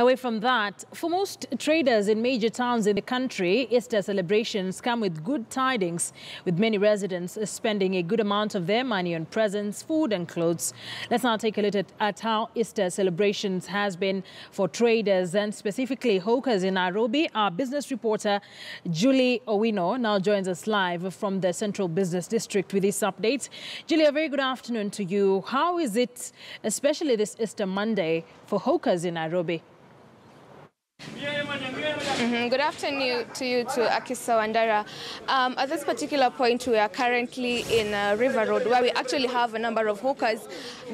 Away from that, for most traders in major towns in the country, Easter celebrations come with good tidings, with many residents spending a good amount of their money on presents, food and clothes. Let's now take a look at, at how Easter celebrations has been for traders and specifically hawkers in Nairobi. Our business reporter, Julie Owino, now joins us live from the Central Business District with this update. Julie, a very good afternoon to you. How is it, especially this Easter Monday, for hawkers in Nairobi? Bien, mañana. Mhm. Good afternoon to you, to Akisa Wandera. Um, at this particular point, we are currently in uh, River Road, where we actually have a number of hawkers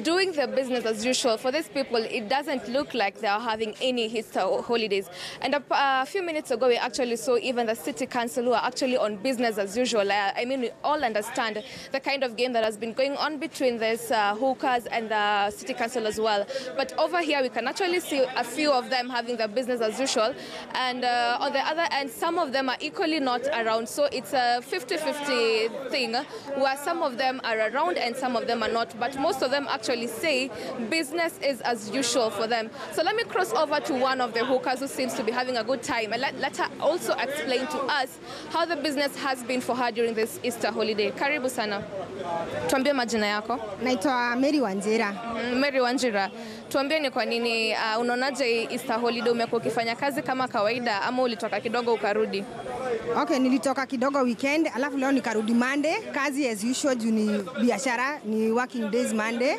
doing their business as usual. For these people, it doesn't look like they are having any Easter holidays. And a, a few minutes ago, we actually saw even the city council who are actually on business as usual. Uh, I mean, we all understand the kind of game that has been going on between these uh, hawkers and the city council as well. But over here, we can actually see a few of them having their business as usual. And uh, on the other end, some of them are equally not around. So it's a 50-50 thing where some of them are around and some of them are not. But most of them actually say business is as usual for them. So let me cross over to one of the hookers who seems to be having a good time. And let, let her also explain to us how the business has been for her during this Easter holiday. Karibu sana. Tuambie majina yako. Naitwa Mary Wanjira. Mm, Mary Wanjira, tuambie ni kwa nini uh, unaonaje Easter holiday umekuwa ukifanya kazi kama kawaida ama ulitoka kidogo ukarudi? Okay, nilitoka kidogo weekend, alafu leo nikarudi Monday. Kazi as usual juu ni biashara, ni working days Monday.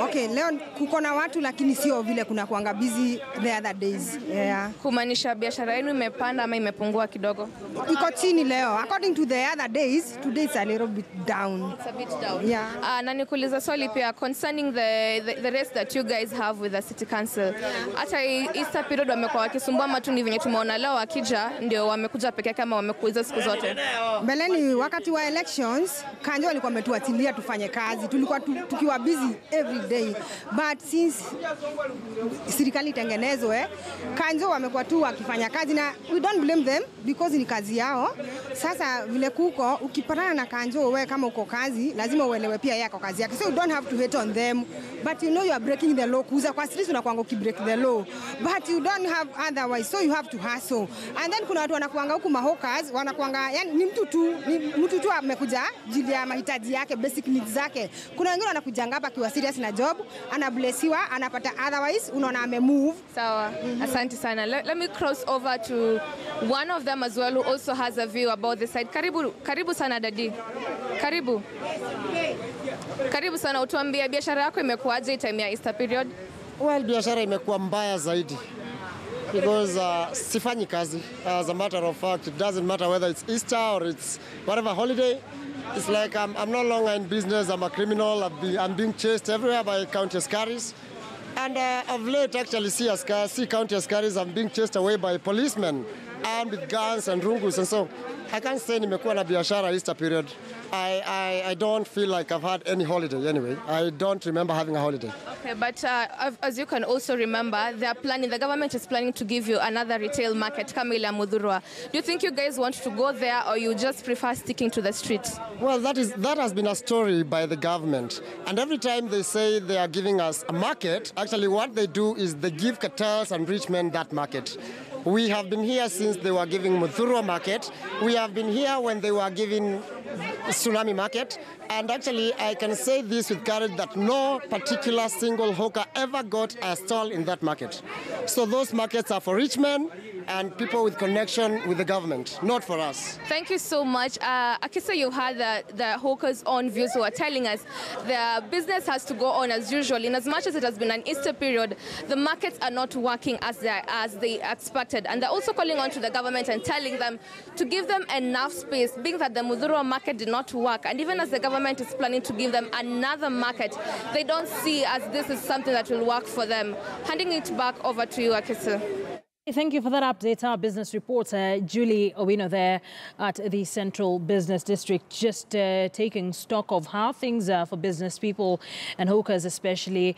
Okay, leo kuko na watu lakini sio vile kuna kuanga busy the other days. Yeah. Kumaanisha biashara yenu imepanda ama imepungua kidogo? Iko chini leo. According to the other days, today it's a little bit down. It's a bit down. Yeah. Uh, na nikuuliza swali pia concerning the, the, the race that you guys have with the city council. Hata Easter period wamekuwa wakisumbua ama tu ni venye tumeona leo wakija ndio wamekuja peke yake wamekuiza siku zote? Mbeleni wakati wa elections, Kanja walikuwa wametuatilia tufanye kazi, tulikuwa tu, tukiwa busy every day, but since serikali itengenezwe, Kanjo wamekuwa tu wakifanya kazi na we don't blame them because ni kazi yao. Sasa vile kuko, ukipatana na Kanjo wewe kama uko kazi, lazima uelewe pia yeye ako kazi yake, so you don't have to hate on them, but you know you are breaking the law. Kuuza kwa street unakuanga ukibreak the law, but you don't have otherwise, so you have to hustle. And then kuna watu wanakuanga huku mahawkers wanakuanga yani, ni mtu tu ni mtu tu amekuja jili ya mahitaji yake basic needs zake. Kuna wengine wanakuja ngapa akiwa serious na job, anablesiwa anapata, otherwise unaona ame move Sawa, asante sana. Let, let me cross over to one of them as well who also has a view about the side. Karibu, karibu sana dadi. Karibu. Karibu sana, utuambie biashara yako imekuwaje time ya Easter period? Well, biashara imekuwa mbaya zaidi because uh, kazi. As a matter of fact, it doesn't matter whether it's Easter or it's whatever holiday. It's like I'm, I'm no longer in business. I'm a criminal. Been, I'm being chased everywhere by county askaris. And uh, of late, actually, see, see county askaris. I'm being chased away by policemen armed with guns and rungus. And so I can't say nimekuwa na biashara Easter period. I, I, I don't feel like I've had any holiday anyway. I don't remember having a holiday. Okay, but uh, as- you can also remember, they are planning, the government is planning to give you another retail market, Kamila Muthurwa. Do you think you guys want to go there or you just prefer sticking to the streets? Well, that is that has been a story by the government, and every time they say they are giving us a market, actually what they do is they give cartels and rich men that market. We have been here since they were giving Muthurwa market. We have been here when they were giving tsunami market. And actually, I can say this with courage that no particular single hawker ever got a stall in that market. So those markets are for rich men and people with connection with the government, not for us. Thank you so much. Uh, Akisa, you had the, the hawkers on views who are telling us the business has to go on as usual. In as much as it has been an Easter period, the markets are not working as they, as they expected. And they're also calling on to the government and telling them to give them enough space, being that the Muthurwa market did not work. And even as the government is planning to give them another market, they don't see as this is something that will work for them. Handing it back over to you, Akisa. Thank you for that update. Our business reporter, Julie Owino, there at the Central Business District, just uh, taking stock of how things are for business people and hawkers, especially.